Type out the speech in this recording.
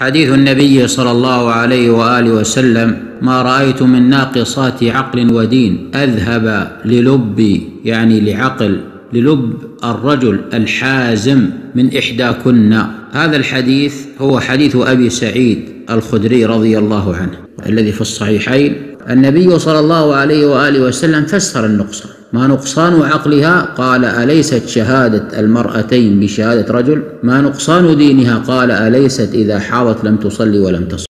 حديث النبي صلى الله عليه وآله وسلم ما رأيت من ناقصات عقل ودين أذهب للب يعني لعقل للب الرجل الحازم من إحداكن. هذا الحديث هو حديث أبي سعيد الخدري رضي الله عنه الذي في الصحيحين النبي صلى الله عليه وآله وسلم فسر النقصان. ما نقصان عقلها؟ قال أليست شهادة المرأتين بشهادة رجل؟ ما نقصان دينها؟ قال أليست إذا حاضت لم تصلي ولم تصل